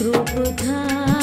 रो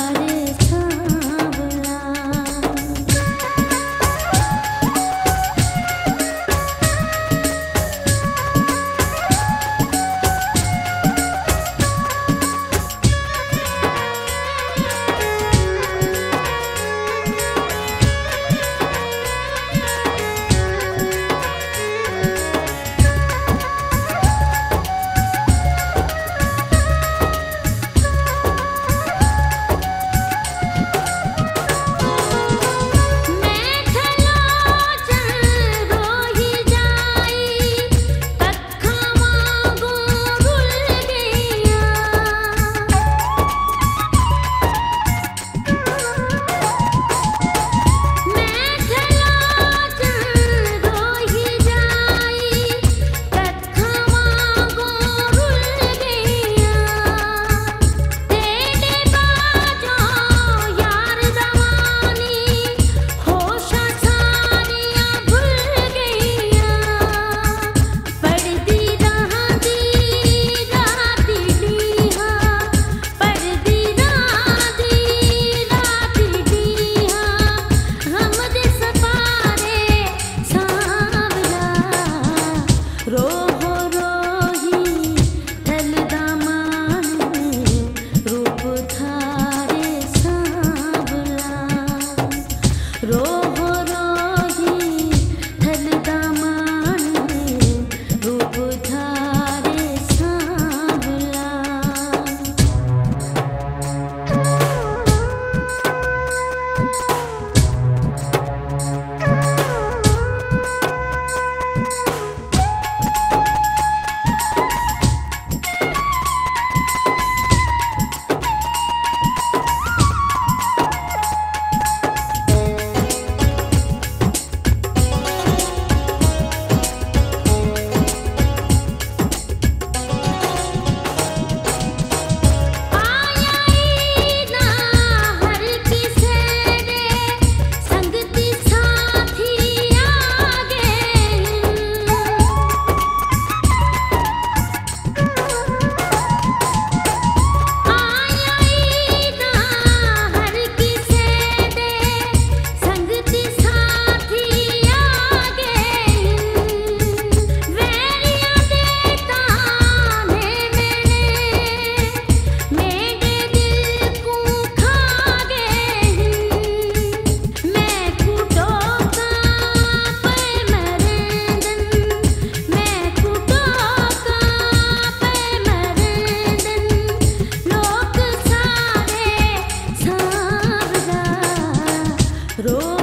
rose